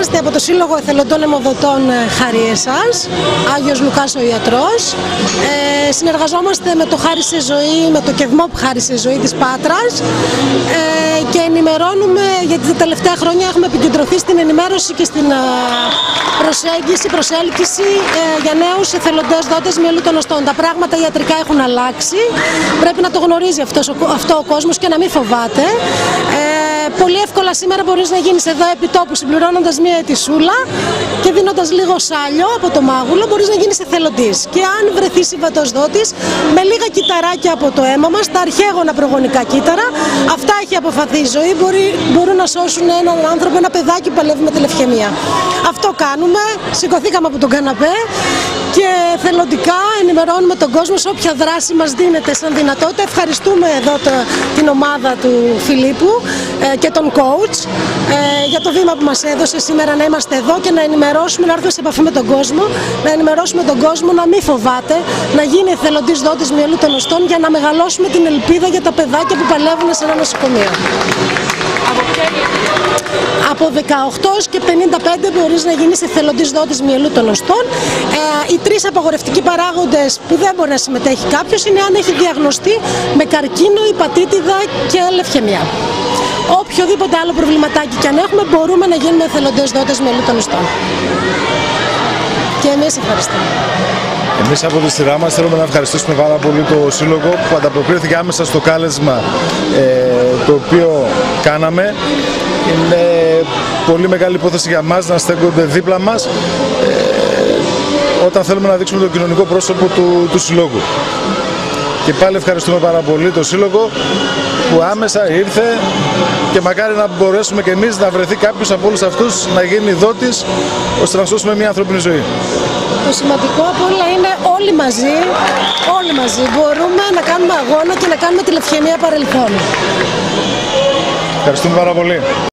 Είμαστε από το Σύλλογο Εθελοντών Αιμοδοτών ε, Χάρη Εσάς, Άγιος Λουκάς ο Ιατρός. Ε, συνεργαζόμαστε με το Χάρη σε Ζωή, με το ΚΕΔΜΟΠ Χάρη σε Ζωή της Πάτρας ε, και ενημερώνουμε, γιατί τα τελευταία χρόνια έχουμε επικεντρωθεί στην ενημέρωση και στην ε, προσέγγιση, προσέλκυση ε, για νέους εθελοντές δότες μυαλού των οστών. Τα πράγματα ιατρικά έχουν αλλάξει, πρέπει να το γνωρίζει αυτός, αυτό ο κόσμος και να μην φοβάται. Ε, πολύ εύκολα σήμερα μπορείς να γίνεις εδώ επί τόπου συμπληρώνοντας μία ετησούλα και δίνοντας λίγο σάλιο από το μάγουλο, μπορείς να γίνεις εθελοντής. Και αν βρεθείς συμβατοσδότη, με λίγα κυταράκια από το αίμα μας, τα αρχαίγωνα προγονικά κύτταρα, αυτά έχει αποφαθεί η ζωή, μπορεί, μπορούν να σώσουν έναν άνθρωπο, ένα παιδάκι που παλεύει με τηλευχαιμία. Αυτό κάνουμε, σηκωθήκαμε από τον καναπέ και θελοντικά ενημερώνουμε τον κόσμο σε όποια δράση μας δίνεται σαν δυνατότητα. Ευχαριστούμε εδώ την ομάδα του Φιλίππου ε, και τον coach ε, για το βήμα που μας έδωσε σήμερα να είμαστε εδώ και να ενημερώσουμε, να έρθουμε σε επαφή με τον κόσμο, να ενημερώσουμε τον κόσμο να μην φοβάται, να γίνει εθελοντής δότης μυαλού των οστών για να μεγαλώσουμε την ελπίδα για τα παιδάκια που παλεύουν σε ένα νοσοκομείο. Από 18 και 55 μπορείς να γίνεις εθελοντής δότης μυαλού των οστών. Ε, οι τρεις απαγορευτικοί παράγοντες που δεν μπορεί να συμμετέχει κάποιος είναι αν έχει διαγνωστεί με καρκίνο, υπατήτηδα και λευχαιμία. Οποιοδήποτε άλλο προβληματάκι και αν έχουμε μπορούμε να γίνουμε εθελοντές δότες μυαλού των οστών. Και εμείς ευχαριστούμε. Εμείς από τη σειρά μας θέλουμε να ευχαριστήσουμε πάρα πολύ το Σύλλογο που ανταποκρίθηκε άμεσα στο κάλεσμα ε, το οποίο κάναμε. Είναι πολύ μεγάλη υπόθεση για μας να στέκονται δίπλα μας ε, όταν θέλουμε να δείξουμε το κοινωνικό πρόσωπο του, του Συλλόγου. Και πάλι ευχαριστούμε πάρα πολύ το Σύλλογο που άμεσα ήρθε και μακάρι να μπορέσουμε και εμείς να βρεθεί κάποιος από όλους αυτούς να γίνει δότης ώστε να σώσουμε μια ανθρώπινη ζωή. Το σημαντικό από όλα είναι όλοι μαζί, όλοι μαζί μπορούμε να κάνουμε αγώνα και να κάνουμε τη λευχαιμία παρελθόν. Ευχαριστούμε πάρα πολύ.